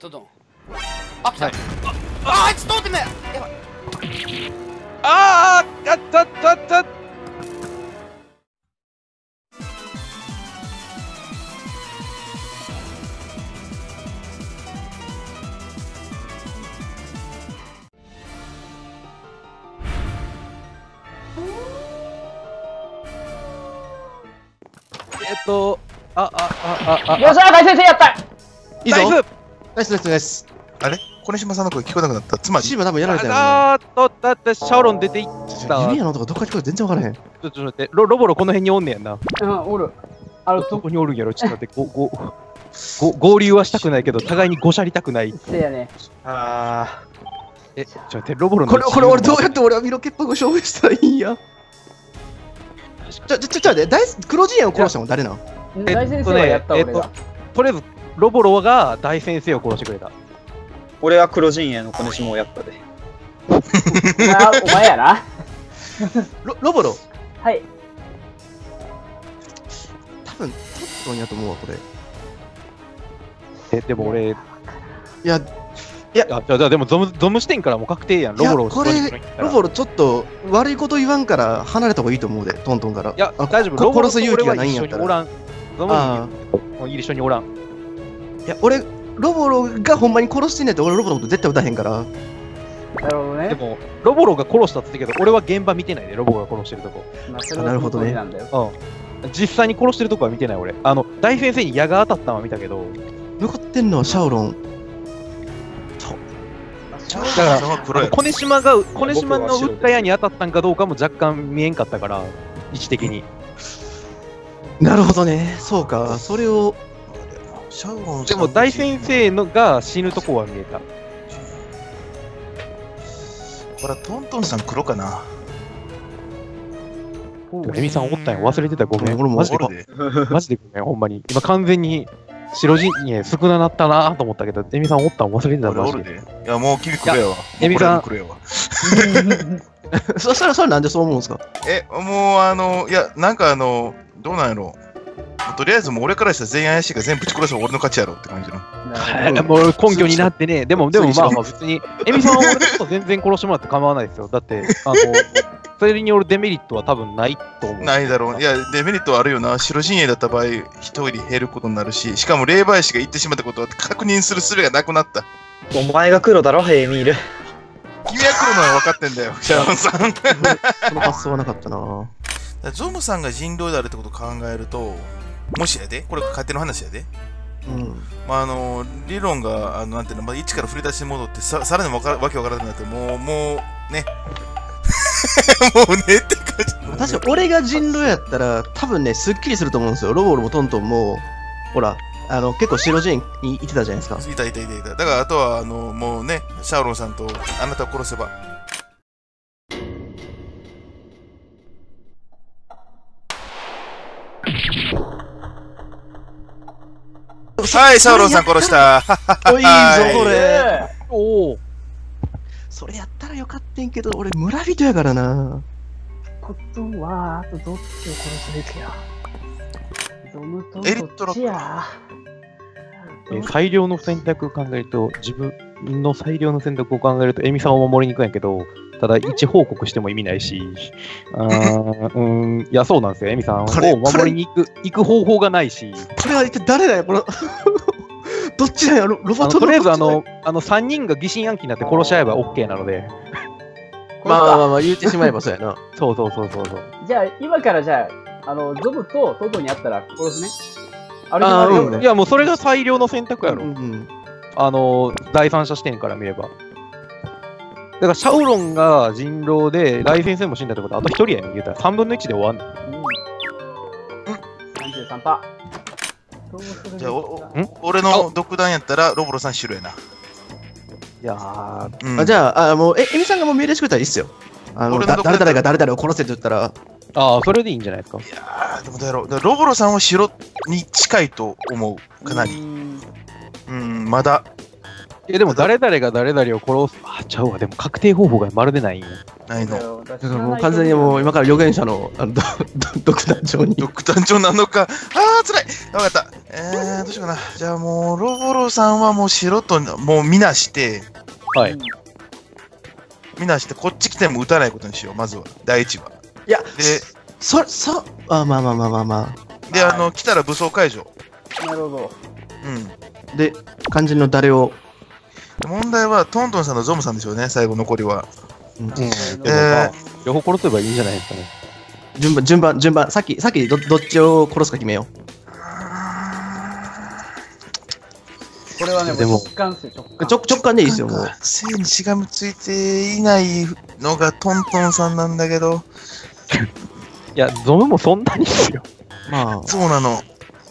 ドドン。あ、来た。はい。あ、あいつ通ってねやばい。あーあったったったえっと、あ、あ、あ、あ、あ、よっしゃ大先生やった。いいぞナイスナイスナイスあれ？小西島さんの声聞こえなくなった。つまり？チー、ム多分やられたよねあーっと、だってシャオロン出ていった。弓矢の音がどっから聞こえる全然分からへんちょっと待って、ロロボロこの辺におんねやんな。うん、おる。あるどとこにおるんやろ？ちょっと待って、ご、ご、ご、合流はしたくないけど、互いにごしゃりたくない。せやね。あー。え、ちょっと待って、ロボロのこれこれ俺どううやって俺はミロケッパを証明したらいいんや？ちょちょちょちょ待って大黒陣営を殺したの誰なんえ大先生はやった俺が。とりあえず、ロボロが大先生を殺してくれた。俺は黒陣営の小西もやったで。お前はお前やな。ロロボロ？はい。多分トットンやと思うわこれいえ、でも俺、いやや、じゃあじゃあでもゾム、ゾム視点からもう確定やん、ロボロをいやこれロボロちょっと悪いこと言わんから離れた方がいいと思うでトントンからいや、あ大丈夫、こロボロ殺す勇気がないんや緒におらん。ゾムあもう一緒におらん。いや俺ロボロがほんまに殺してんねんって俺ロボロのこと絶対撃たへんからなるほどね。でも、ロボロが殺したって言ったけど、俺は現場見てないで、ロボロが殺してるとこ。まあなるほどね。うん。実際に殺してるとこは見てない俺。あの、大先生に矢が当たったのは見たけど、残ってんのはシャオロンシャオロンだから。小根島が、小根島の撃った矢に当たったんかどうかも若干見えんかったから、位置的に。なるほどねそうかそれをシャオロンでも大先生のが死ぬとこは見えた。これはトントンさん黒かな？エミさんおったんや忘れてたごめん。俺もマジで。マジでごめん、ほんまに。今完全に白陣営少ななったなと思ったけど、エミさんおったん忘れてたマジで。いや、もう君黒やわ。エミさんもうこれは黒やわ。そしたらそれなんでそう思うんですか？え、もうあの、いや、なんかあの、どうなんやろとりあえずもう俺からしたら全員怪しいから全部ぶち殺せば俺の勝ちやろって感じの。もう根拠になってね、でも、でもまあまあ別に、エミさんは俺のこと全然殺してもらって構わないですよ。だって、あの、それによるデメリットは多分ないと思う。ないだろう。いや、デメリットはあるよな。白陣営だった場合、一人減ることになるし、しかも霊媒師が言ってしまったことは確認する術がなくなった。お前が黒だろ、ヘイミール。君は黒のは分かってんだよ、シャオンさん。その発想はなかったなゾムさんが人狼であるってことを考えると、もしやで、これ勝手の話やで。うん。まあ、あの理論があのなんていうの、まあ、一から振り出しに戻ってささらにわかわけわからなくなってもうもうね。もうねって感じ。確かに俺が人狼やったら多分ねすっきりすると思うんですよ。ロボロもトントンもほらあの結構白人にいてたじゃないですか。いたいたいたいた。だからあとはあのもうねシャオロンさんとあなたを殺せばはいシャオロンさん殺したおいいぞはいこれおお。それやったらよかったんけど俺村人やからなことは、あとどっちを殺すべきや。ドムとエリットロどっちや。えー最良の選択を考えると、自分の最良の選択を考えると、エミさんを守りに行くんやけど、ただ、一報告しても意味ないし、あー うん、いや、そうなんですよ、エミさんをこれ。守りに行く行く方法がないし、これは一体誰だよこの どっちだよロロボットとりあえずあの、あの3人が疑心暗鬼になって殺し合えば OK なので、まあまあまあまあ言ってしまえばそうやな。そうそうそうそうそう。じゃあ、今からじゃあ、あの、ゾブとトトに会ったら殺すね。あれあーうん。いや、もうそれが最良の選択やろ。うんうん。あの、第三者視点から見れば。だから、シャオロンが人狼で、ライ先生も死んだってことは、あと1人やねん、言うたら。3分の1で終わんねん。うん。33%パー。じゃあおん？俺の独断やったらロボロさん白やな、いやー、うん。あじゃああもうえエミさんがもう命令してくれたらいいっすよ。あの誰々が誰々を殺せって言ったら。ああ、それでいいんじゃないですか。いやーでもどうやろう。ロボロさんは白に近いと思う。かなり。うん。うんまだいや、でも誰々が誰々を殺す。あ、ちゃうわ。でも確定方法がまるでない。ないの。だだからもう完全にもう今から預言者のあのど ど独壇場に。独壇場なのか。ああ、つらい。わかった。えー、どうしようかな。じゃあもう、ロボロさんはもう白と、もうみなして、はい。みなして、こっち来ても撃たないことにしよう、まずは。第一は。いや、で、そ、そ、あ、まあまあまあまあまで、あの、来たら武装解除。なるほど。うん。あ。で、肝心の誰を、問題は、トントンさんとゾムさんでしょうね、最後残りは。うんえ両方殺せばいいんじゃないですかね。順番、順番、順番、さっき、さっきどどっちを殺すか決めよこれはね、でも直感っすよ、直う。感。直直感でいいですよ、もう。性にしがみついていないのがトントンさんなんだけど、いや、ゾムもそんなにですよ。まそうなの。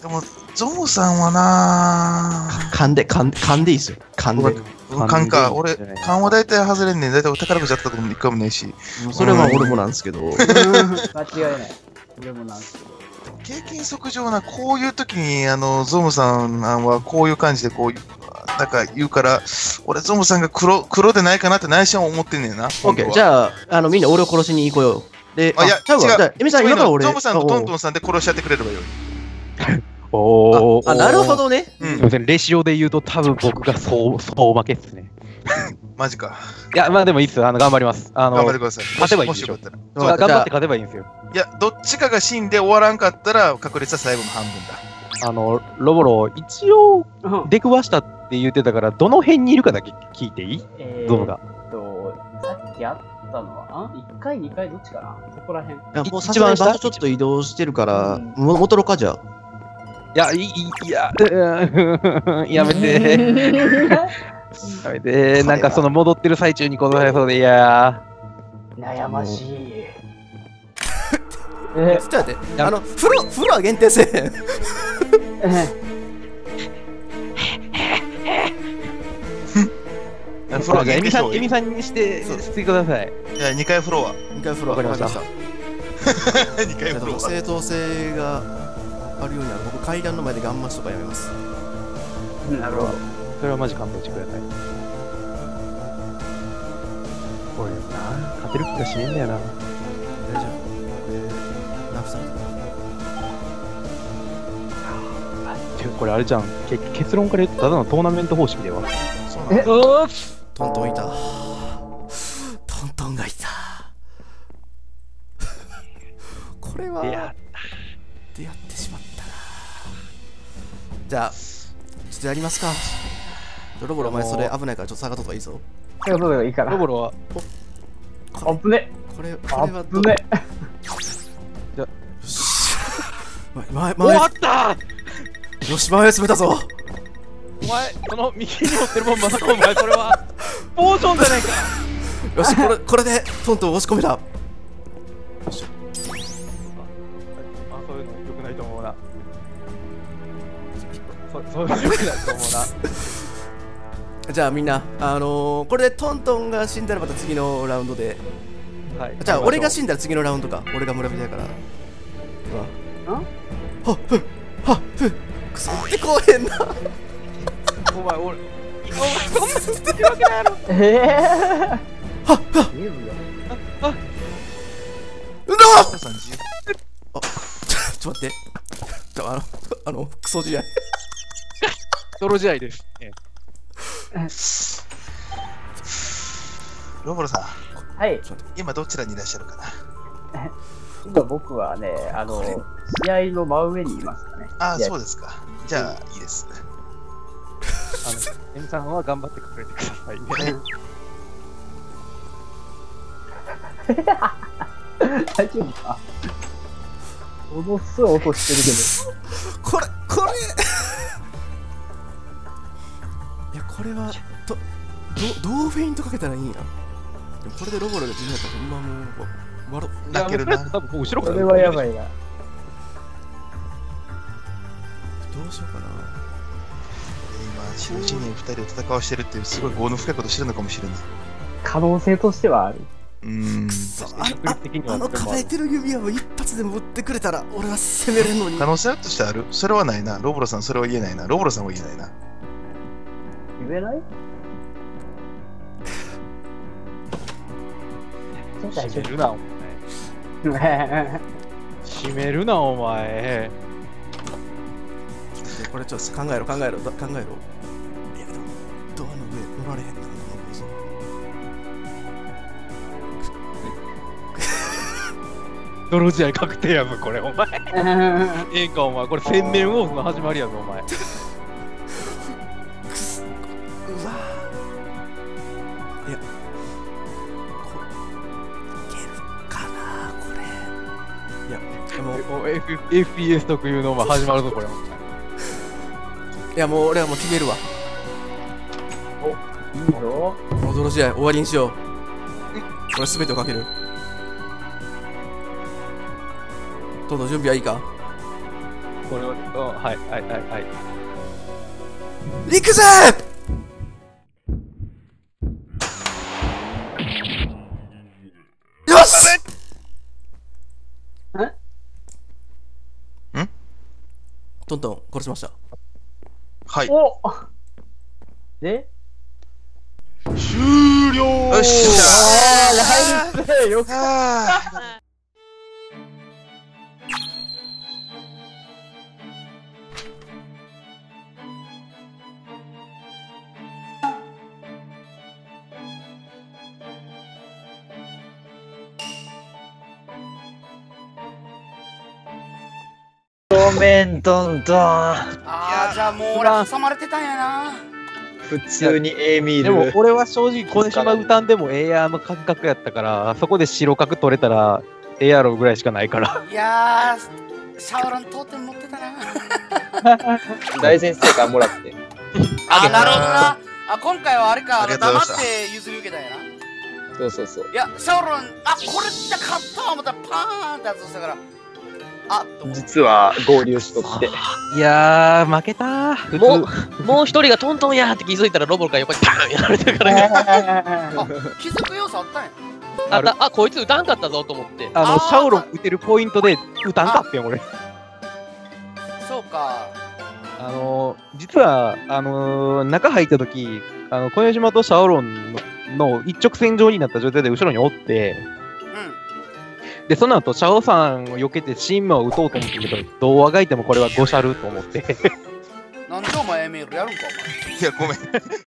でも、ゾムさんはなあ、勘で、勘勘でいいですよ。勘で。ぁ、勘か。俺勘は大体外れんねん。大体宝くじあったことも一回もねえし。それは俺もなんですけど。間違いない。俺もなんですけど。経験則上な、こういう時に、あの、ゾムさんはこういう感じで、こういう、なんか言うから、俺、ゾムさんが黒、黒でないかなって内心は思ってんねんな。オッケー、じあ、ゃあ、あの、みんな俺を殺しに行こうよ。で、あいやちゃうわ。違うじゃあ、エミさん、今から俺。ゾムさんとトントン。ンさんで殺し合ってくれればよい。おー。あ、なるほ。どね。うんすみません、レシオで言うと多分僕がそう、そう負けっすね。マジか。いや、まあでもいいっすよ。あの、頑張ります。あの、頑張ってください。勝てばいいでしょもしよ頑張って勝てばいいんですよ。いや、どっちかが死んで終わらんかったら、確率は最後の半分だ。あの、ロボロ、一応うん出くわしたって言ってたから、どの辺にいるかだけ聞いていい？えゾムが。ーっと、さっきあったのは、あ ?1 回、2回、どっちかな？そこら辺。いやもうさすがに場所ちょっと移動してるから、うんも戻かじゃあ。いや、いい、いや、うん やめて。やめて。なんかその戻ってる最中に殺されそうで、いや悩ましい。えちょっと待って、やあの、風呂、風呂は限定せえへん。えー。フロアエミさん、エいミさんにして、してください。や、2階フロア。2回風呂わかりましたわか2 階フロア。正当性があるようになる僕階段の前でガンマシとかやめますなるほど。それはマジ勘弁してください。これな、勝てる気がしねえんだよな。大丈夫これナフさんてかこれあれじゃん。け結論から言うとただのトーナメント方式では。そうなトントンいたちょっとやりますか。ドロボロお前それ危ないからちょっと下がっとった方がいいぞ。そういうことでいいかな。ロボロは、あぶね。これあこれはどぶね。よし前終前。わった！よし前詰めたぞ。お前、その右に持ってるもんまさかお前これは、ポーションじゃないか。よしこれこれでトントン押し込めた。あ、そういうの良くないと思うな。そそういうの良くないと思うな。じゃあみんなあのー、これでトントンが死んだらまた次のラウンドで。はい、じゃあ俺がし死んだら次のラウンドか。俺が村人だから。ではん。はっふっはっふ。っくそってこうへんな。お前、俺、お前、そんなにできるわけないやろ。ええはっはっー。いいようわ皆さん自由。ちょっと待って。ちょあのあのクソ試合泥試合です。えロボロさん、はい。今どちらにいらっしゃるかな？今僕はね、あの、試合の真上にいますかね。ああ、そうですか。じゃあ、いいです。あの、エミさんは頑張って隠れてくださいね。大丈夫か？ものすごい音してるこれこれこれはどどどうフェイントかけたらいいんや？でもこれでロボロが自分やったらほんまもうわろ泣けるな。ど多分もう後ろから。けど。それはやばいな。どうしようかな今、白人間2人で戦わしてるっていう、すごい業の深いことしてるのかもしれない。可能性としてはある。うーん。そうあ確率的にはああの抱えてる指輪を一発でも打ってくれたら俺は攻めれんのに可能性としてあるそれはないな。ロボロさん、それは言えないな。ロボロさんは言えないな。言えない？閉めるな、お前。閉めるな、お前。でこれちょっと考えろ考えろだ考えろいやでもドアの上乗られへんなこの構造泥試合確定やぞ、これ、お前。ええんか、お前。これ、洗面ウォーズの始まりやぞ、お前。うわいやこいけるかなこれ。いやでもお F FPS 特有の、始まるぞ、これ。いやもう俺はもう決めるわ。いいよ。驚試合終わりにしよう。これ全てをかける。どんどん準備はいいか？これを、うんはい、はい、はい、はい。行くぜ殺しました。はい。お。で？終了。よっしゃ。あー、ナイスよくあごめん、トントン。あー、じゃあもう俺挟まれてたんやな。普通にエミでもル。俺は正直、小島歌んでも AR の感覚やったから、そこで白角取れたら AR ぐらいしかないから。いやー、シャオラン当店持ってたな。大先生からもらって。あー、なるほどな。あ、今回はあれか、あの黙って譲り受けたんやな。そうそうそう。いや、シャオラン、あ、これじゃ勝ったわ思ったらパーンって外したから。あ、実は合流しとって。いやー、負けたもう、もう一人がトントンやーって気づいたらロボルから横にパーンやられてるから 気づく要素あったんや。あった、あ、こいつ撃たんかったぞと思って。あの、シャオロン打てるポイントで打たんかってん、俺。そうか。あのー、実は、あのー、中入った時、あの、小島とシャオロンのの一直線上になった状態で後ろにおって、うん。で、その後、シャオさんを避けてシンマを打とうと思ってんけど、どうあがいてもこれはゴシャルと思って。なんでお前エメールやるんか、お前。いや、ごめん。